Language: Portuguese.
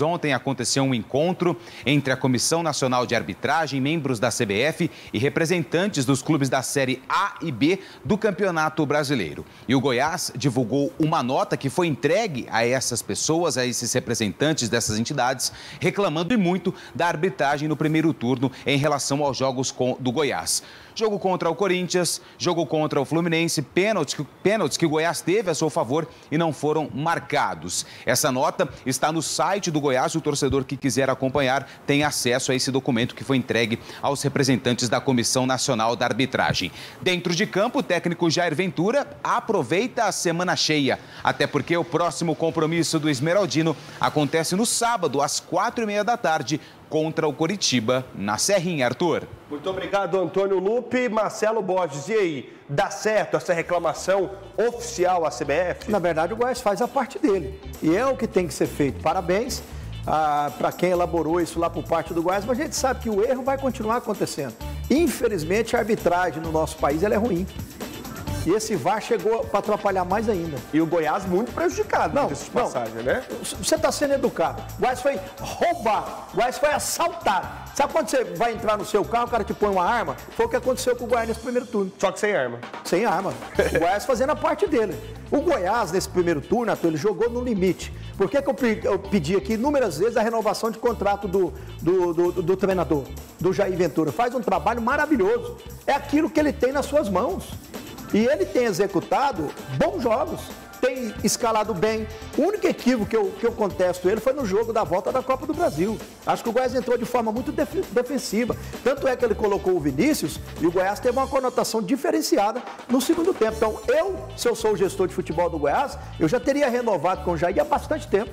Ontem aconteceu um encontro entre a Comissão Nacional de Arbitragem, membros da CBF e representantes dos clubes da Série A e B do Campeonato Brasileiro. E o Goiás divulgou uma nota que foi entregue a essas pessoas, a esses representantes dessas entidades, reclamando muito da arbitragem no primeiro turno em relação aos jogos do Goiás. Jogo contra o Corinthians, jogo contra o Fluminense, pênaltis, pênaltis que o Goiás teve a seu favor e não foram marcados. Essa nota está no site do Goiás. O torcedor que quiser acompanhar tem acesso a esse documento que foi entregue aos representantes da Comissão Nacional da Arbitragem. Dentro de campo, o técnico Jair Ventura aproveita a semana cheia, até porque o próximo compromisso do Esmeraldino acontece no sábado, às quatro e meia da tarde, contra o Coritiba, na Serrinha, Arthur. Muito obrigado, Antônio Lupe. Marcelo Borges, e aí, dá certo essa reclamação oficial à CBF? Na verdade, o Goiás faz a parte dele. E é o que tem que ser feito. Parabéns ah, para quem elaborou isso lá por parte do Goiás, mas a gente sabe que o erro vai continuar acontecendo. Infelizmente, a arbitragem no nosso país ela é ruim. E esse VAR chegou para atrapalhar mais ainda. E o Goiás muito prejudicado não, nessa passagem, não. né? Você está sendo educado. O Goiás foi roubar, o Goiás foi assaltar. Sabe quando você vai entrar no seu carro, o cara te põe uma arma? Foi o que aconteceu com o Goiás nesse primeiro turno. Só que sem arma. Sem arma. O Goiás fazendo a parte dele. O Goiás, nesse primeiro turno, ele jogou no limite. Por que, que eu pedi aqui inúmeras vezes a renovação de contrato do, do, do, do treinador, do Jair Ventura? Faz um trabalho maravilhoso. É aquilo que ele tem nas suas mãos. E ele tem executado bons jogos, tem escalado bem. O único equívoco que eu, que eu contesto ele foi no jogo da volta da Copa do Brasil. Acho que o Goiás entrou de forma muito def defensiva. Tanto é que ele colocou o Vinícius e o Goiás teve uma conotação diferenciada no segundo tempo. Então, eu, se eu sou o gestor de futebol do Goiás, eu já teria renovado com o Jair há bastante tempo.